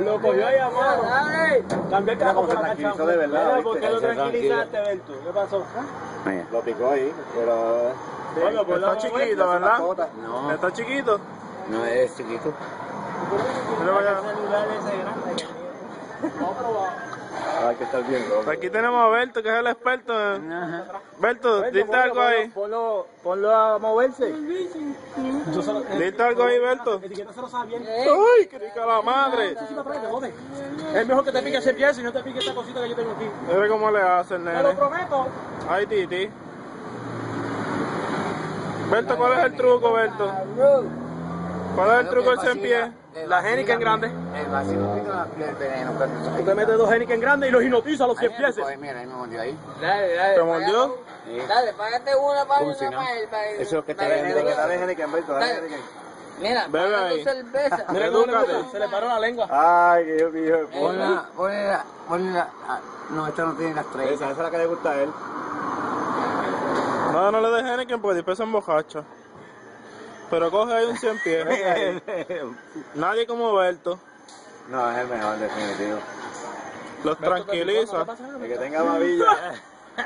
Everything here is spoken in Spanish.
Lo cogió ahí a mano. Cambió el carajo por la tranquilizó de verdad. ¿Por qué lo tranquilizaste, Berto? ¿Qué pasó? Mira. Lo picó ahí, pero... Bueno, pues Está vamos a ver. chiquito, ¿verdad? No, Está chiquito. no es chiquito. Mira para allá. celular ese grande que tiene. Hay que estar bien loco. Aquí tenemos a Berto, que es el experto. Berto, dite algo ahí. Ponlo, ponlo a moverse. Dite algo ahí, Berto. Etiqueta se lo sabe bien. ¡Ay, qué rica la madre! Es mejor que te pique ese pie y no te pique esta cosita que yo tengo aquí. Mira cómo le hace el Te lo nene. prometo. Ay, Titi. Berto, ¿cuál es el truco, Berto? ¿Cuál es el truco del 100 pies? La Heineken grande. El vacío pica el veneno. Tú te metes dos Heineken grandes y los hipnotizas a los 100 pies. Mira, ahí me mordió ahí. Dale, dale. ¿Te mordió? Dale, págate una para una para. Eso es lo que está viendo. dale, Dale, Henneken, Berto, dale. Henneken. Mira, Bebe ahí. cerveza. Mira Edúcate. se le paró la lengua. Ay, que yo, que yo... Ponla, ponla, ponla. ah, No, esta no tiene las tres. Esa, esa es la que le gusta a él. No, no le dejes Henneken porque después se embocacha. Pero coge ahí un 100 pies. Nadie como Berto. No, es el mejor, definitivo. Los tranquiliza. El que tenga babilla.